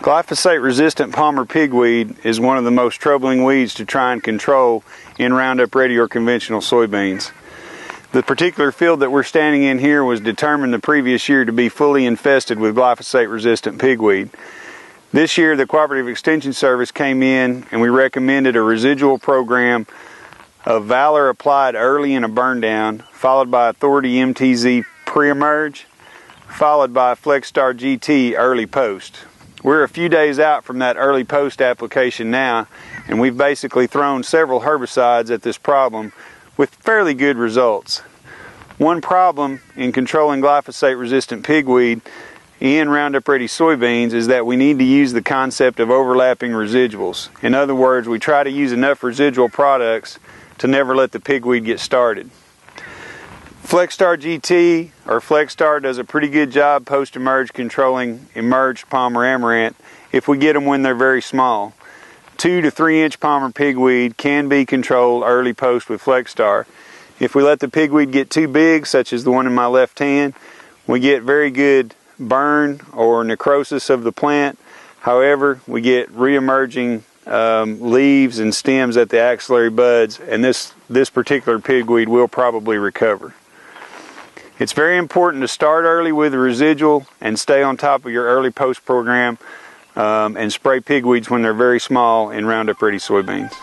Glyphosate resistant palmer pigweed is one of the most troubling weeds to try and control in Roundup Ready or conventional soybeans. The particular field that we're standing in here was determined the previous year to be fully infested with glyphosate resistant pigweed. This year, the Cooperative Extension Service came in and we recommended a residual program of Valor applied early in a burn down, followed by Authority MTZ pre emerge, followed by FlexStar GT early post. We're a few days out from that early post application now, and we've basically thrown several herbicides at this problem with fairly good results. One problem in controlling glyphosate resistant pigweed in Roundup Ready soybeans is that we need to use the concept of overlapping residuals. In other words, we try to use enough residual products to never let the pigweed get started. FlexStar GT or FlexStar does a pretty good job post-emerge controlling emerged Palmer amaranth if we get them when they're very small. Two to three inch Palmer pigweed can be controlled early post with FlexStar. If we let the pigweed get too big, such as the one in my left hand, we get very good burn or necrosis of the plant. However, we get re-emerging um, leaves and stems at the axillary buds, and this, this particular pigweed will probably recover. It's very important to start early with the residual and stay on top of your early post program um, and spray pigweeds when they're very small in Roundup Ready soybeans.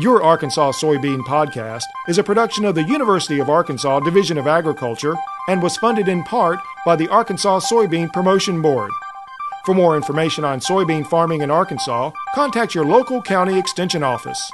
Your Arkansas Soybean Podcast is a production of the University of Arkansas Division of Agriculture and was funded in part by the Arkansas Soybean Promotion Board. For more information on soybean farming in Arkansas, contact your local county extension office.